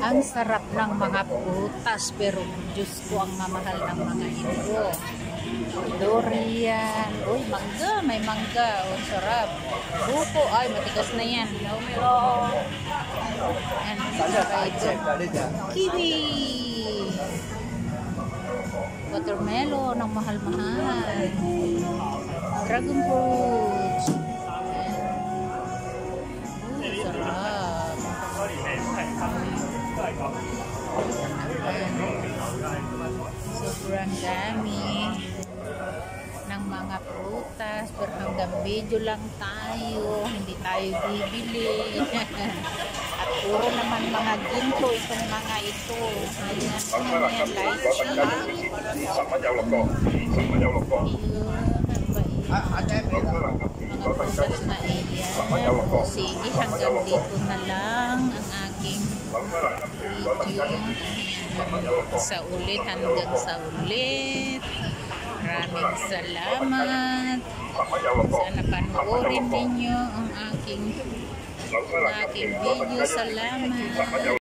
Ang sarap ng mga prutas pero Diyos ko ang mamahal ng mga ito. Durian. Uy, mangga. May mangga. Oh, sarap. Buko. Ay, matigas na yan. And pa ito. Kiwi. Watermelon. Ang mahal-mahal. Dragon fruit. Uy, sarap. Sobrang dami ng mga prutas pero hanggang video lang tayo hindi tayo bibili at puro naman mga ginto itong mga ito ayan ano yan lychee mga prutas na iyan sige hanggang dito na lang ang aking sa ulit hanggang sa ulit maraming salamat sana panoorin ninyo ang aking aking video salamat